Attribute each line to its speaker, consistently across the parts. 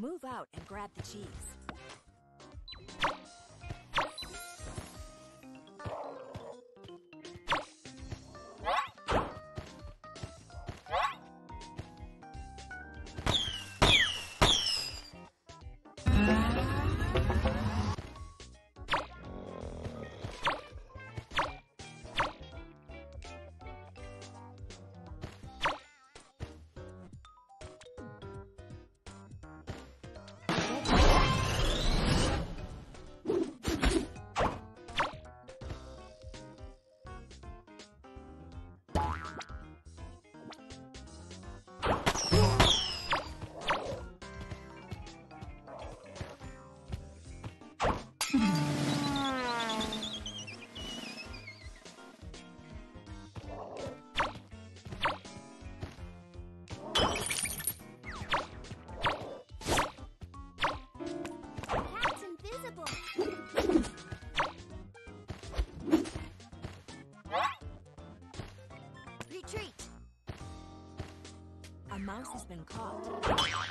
Speaker 1: Move out and grab the cheese. Mouse has been caught.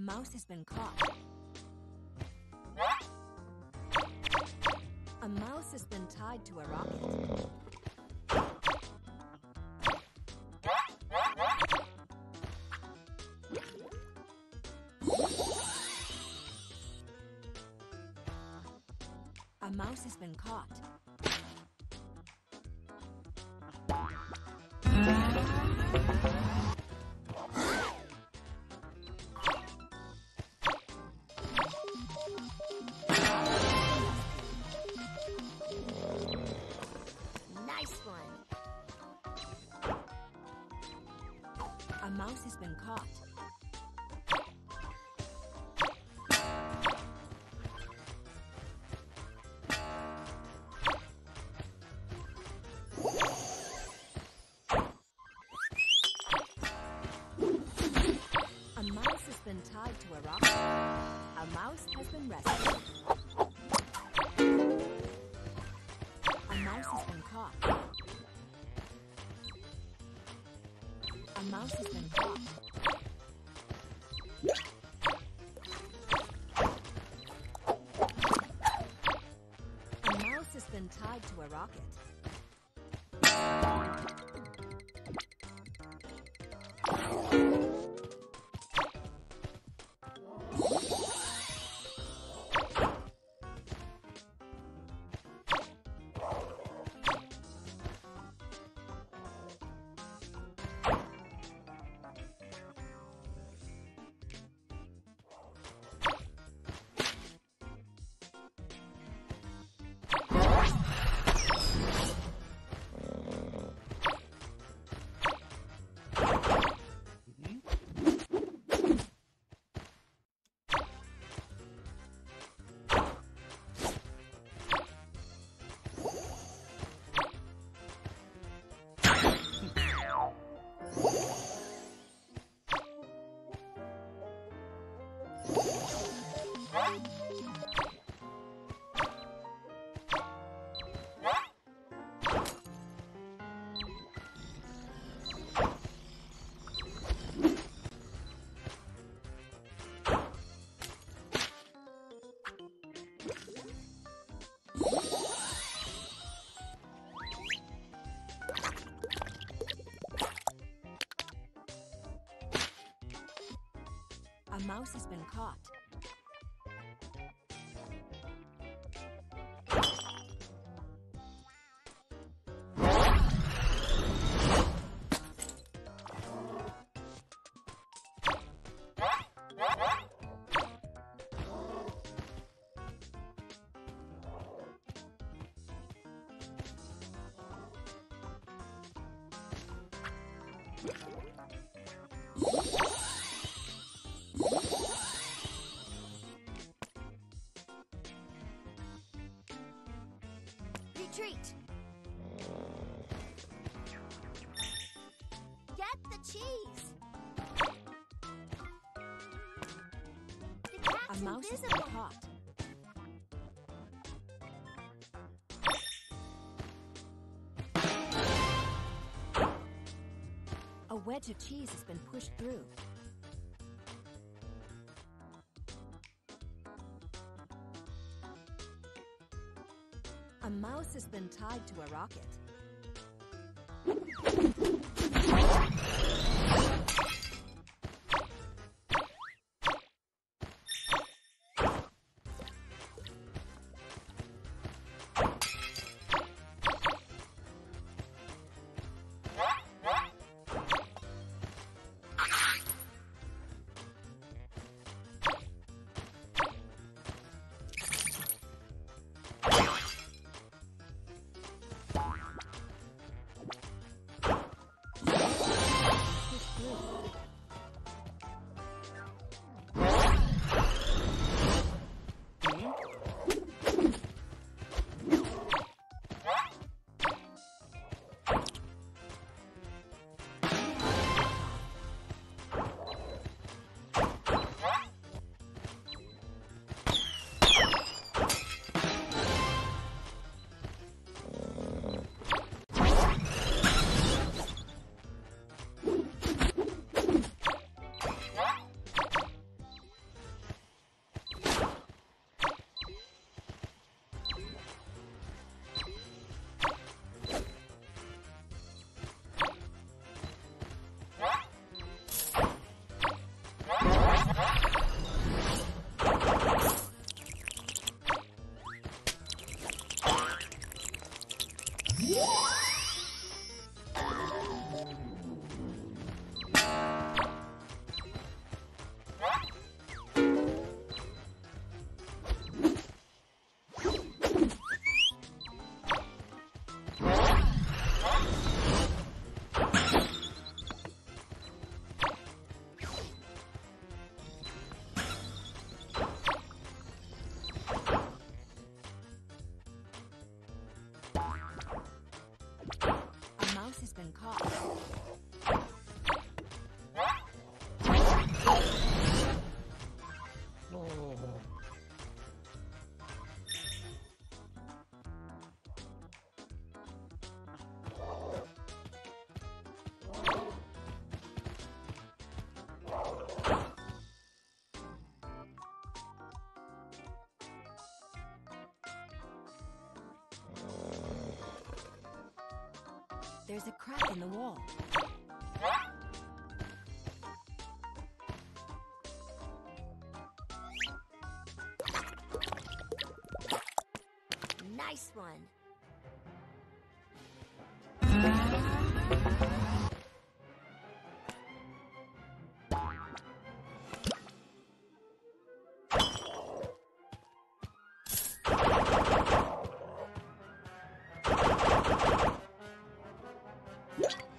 Speaker 1: A mouse has been caught. A mouse has been tied to a rocket. A mouse has been caught. A mouse has been caught. Mouse has been caught. Mouse been caught. A wedge of cheese has been pushed through. A mouse has been tied to a rocket. A There's a crack in the wall. Nice one. you